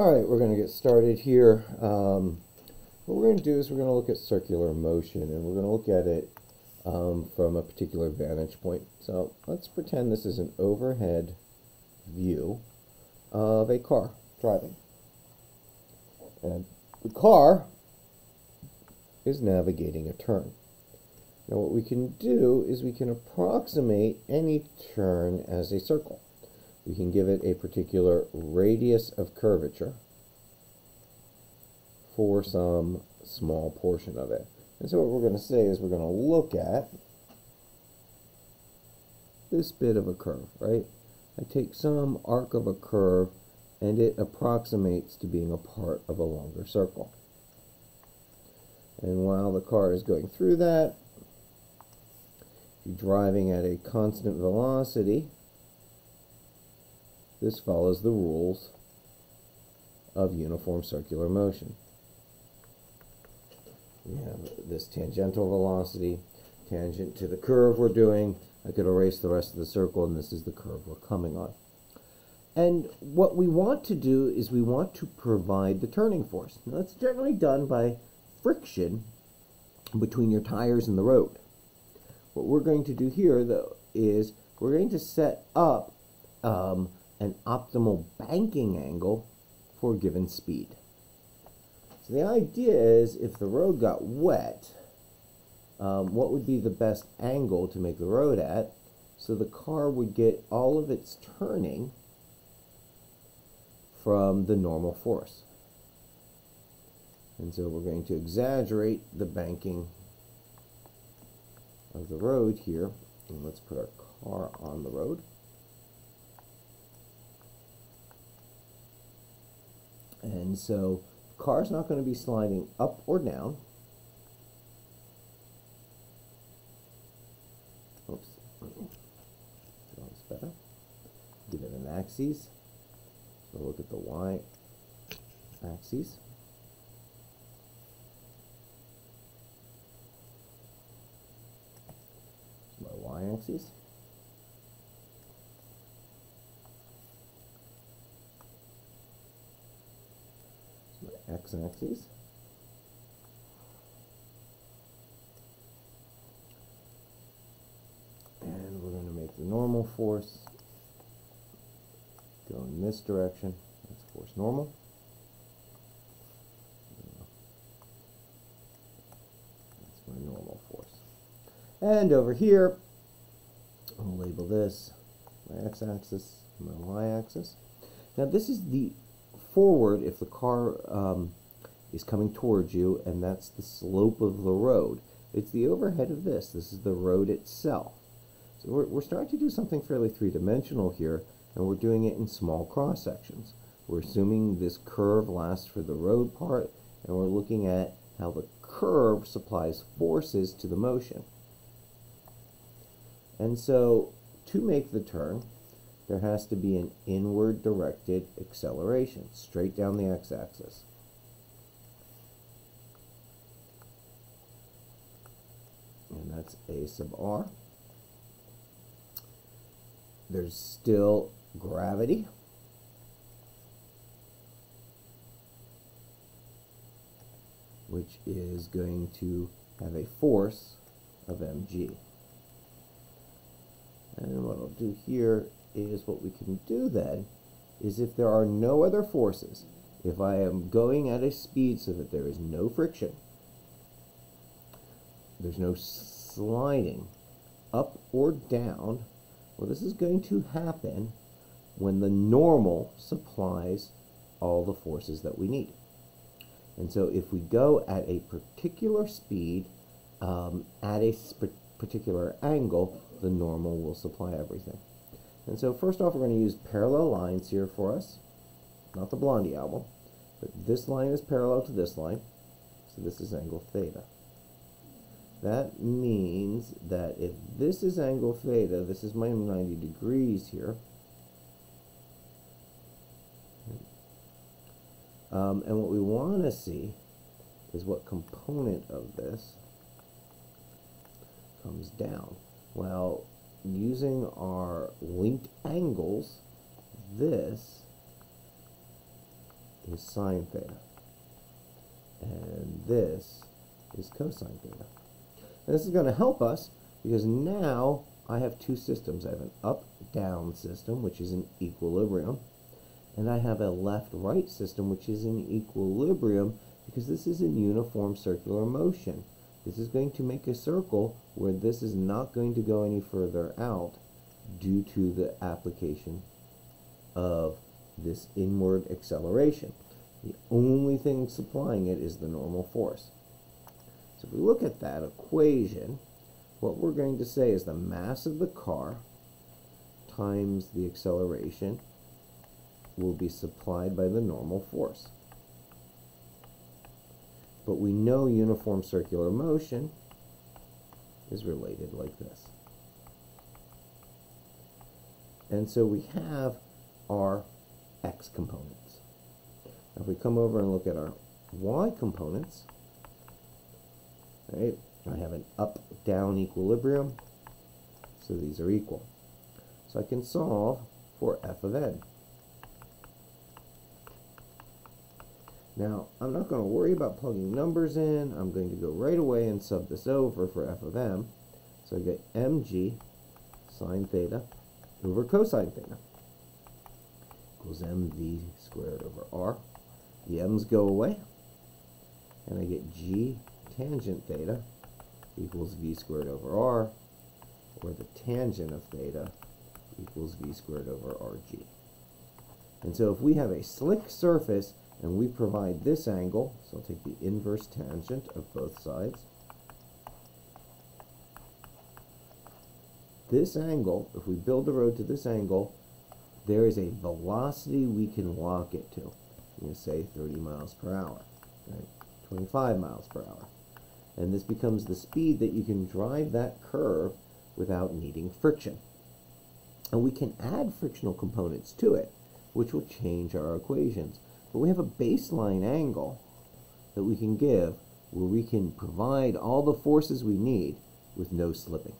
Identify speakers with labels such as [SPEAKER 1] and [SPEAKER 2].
[SPEAKER 1] All right, we're going to get started here. Um, what we're going to do is we're going to look at circular motion, and we're going to look at it um, from a particular vantage point. So let's pretend this is an overhead view of a car driving. And the car is navigating a turn. Now what we can do is we can approximate any turn as a circle we can give it a particular radius of curvature for some small portion of it. And so what we're going to say is we're going to look at this bit of a curve, right? I take some arc of a curve and it approximates to being a part of a longer circle. And while the car is going through that, if you're driving at a constant velocity, this follows the rules of uniform circular motion. We have this tangential velocity, tangent to the curve we're doing. I could erase the rest of the circle, and this is the curve we're coming on. And what we want to do is we want to provide the turning force. Now, that's generally done by friction between your tires and the road. What we're going to do here, though, is we're going to set up um, an optimal banking angle for a given speed. So the idea is if the road got wet, um, what would be the best angle to make the road at so the car would get all of its turning from the normal force. And so we're going to exaggerate the banking of the road here. And let's put our car on the road. And so the car's not going to be sliding up or down. Oops. Better. Give it an axis. So look at the y axis. my y axis. X-axis. And we're going to make the normal force go in this direction. That's force normal. That's my normal force. And over here, I'll label this my x-axis, my y-axis. Now this is the forward if the car um, is coming towards you, and that's the slope of the road. It's the overhead of this. This is the road itself. So we're, we're starting to do something fairly three-dimensional here, and we're doing it in small cross-sections. We're assuming this curve lasts for the road part, and we're looking at how the curve supplies forces to the motion. And so to make the turn, there has to be an inward directed acceleration straight down the x-axis. And that's a sub r. There's still gravity. which is going to have a force of mg. And what I'll do here is what we can do then is if there are no other forces, if I am going at a speed so that there is no friction, there's no sliding up or down, well this is going to happen when the normal supplies all the forces that we need. And so if we go at a particular speed, um, at a particular angle, the normal will supply everything. And so first off, we're going to use parallel lines here for us. Not the Blondie album, but this line is parallel to this line. So this is angle theta. That means that if this is angle theta, this is my 90 degrees here. Um, and what we want to see is what component of this comes down. Well, using our linked angles, this is sine theta. And this is cosine theta. And this is going to help us because now I have two systems. I have an up-down system, which is in equilibrium, and I have a left-right system, which is in equilibrium because this is in uniform circular motion. This is going to make a circle where this is not going to go any further out due to the application of this inward acceleration. The only thing supplying it is the normal force. So if we look at that equation, what we're going to say is the mass of the car times the acceleration will be supplied by the normal force. But we know uniform circular motion is related like this. And so we have our x components. If we come over and look at our y components, right, I have an up-down equilibrium, so these are equal. So I can solve for f of n. Now, I'm not going to worry about plugging numbers in. I'm going to go right away and sub this over for f of m. So I get mg sine theta over cosine theta equals mv squared over r. The m's go away, and I get g tangent theta equals v squared over r, or the tangent of theta equals v squared over rg. And so if we have a slick surface and we provide this angle, so I'll take the inverse tangent of both sides, this angle, if we build the road to this angle, there is a velocity we can lock it to. To say 30 miles per hour, right? 25 miles per hour. And this becomes the speed that you can drive that curve without needing friction. And we can add frictional components to it, which will change our equations. But we have a baseline angle that we can give where we can provide all the forces we need with no slipping.